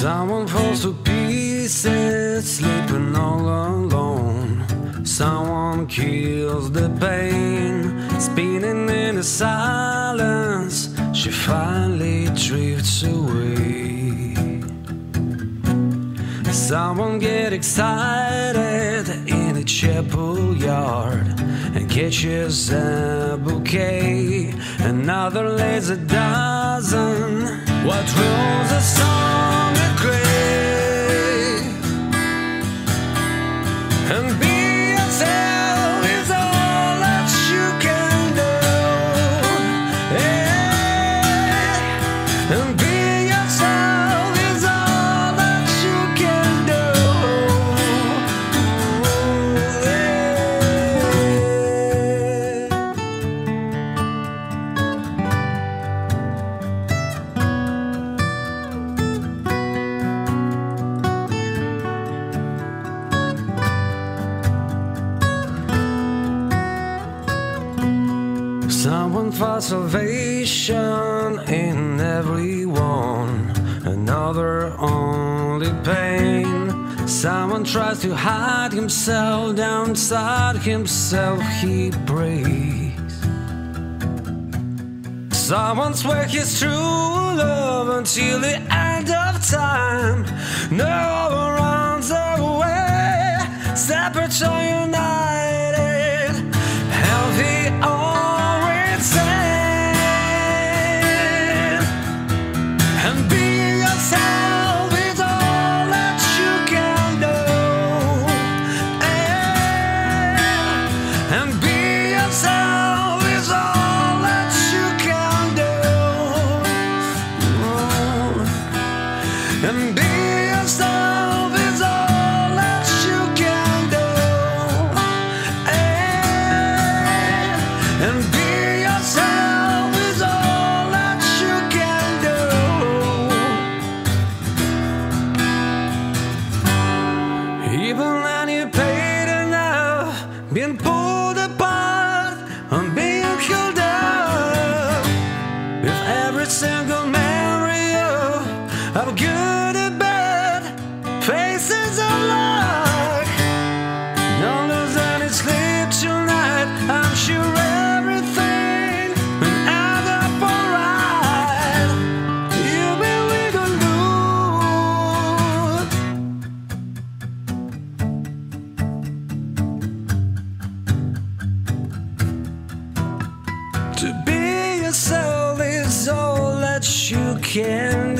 Someone falls to pieces, sleeping all alone. Someone kills the pain, spinning in the silence. She finally drifts away. Someone get excited in a chapel yard and catches a bouquet. Another lays a dozen. What roses on the grave? Someone finds salvation in everyone, another only pain. Someone tries to hide himself downside himself, he breaks. Someone swear his true love until the end of time. No And be yourself is all that you can do. Eh? And be yourself is all that you can do. Even when you paid enough, poor To be yourself is all that you can do.